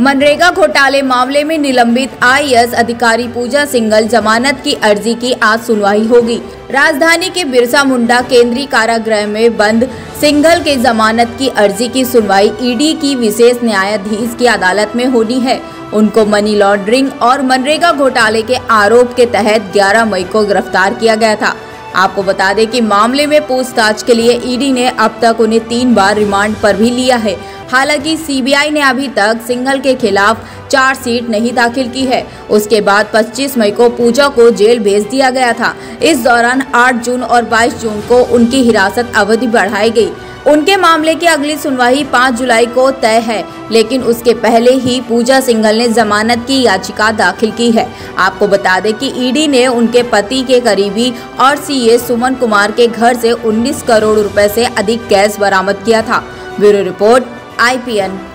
मनरेगा घोटाले मामले में निलंबित आईएएस अधिकारी पूजा सिंघल जमानत की अर्जी की आज सुनवाई होगी। राजधानी के बिरसा मुंडा केंद्रीय कारागृह में बंद सिंघल के जमानत की अर्जी की सुनवाई ईडी की विशेष न्यायाधीश की अदालत में होनी है। उनको मनी लॉन्ड्रिंग और मनरेगा घोटाले के आरोप के तहत 11 मई को गिरफ़्तार किया गया था। आपको बता दें कि मामले में पूछताछ के लिए ईडी ने अब तक उन्हें तीन बार रिमांड पर भी लिया है। हालाँकि सीबीआई ने अभी तक सिंघल के खिलाफ चार्जशीट नहीं दाखिल की है। उसके बाद 25 मई को पूजा को जेल भेज दिया गया था। इस दौरान 8 जून और 22 जून को उनकी हिरासत अवधि बढ़ाई गई। उनके मामले की अगली सुनवाई 5 जुलाई को तय है, लेकिन उसके पहले ही पूजा सिंघल ने जमानत की याचिका दाखिल की है। आपको बता दें कि ईडी ने उनके पति के करीबी और सीए सुमन कुमार के घर से 19 करोड़ रुपए से अधिक कैश बरामद किया था। Bureau report IPN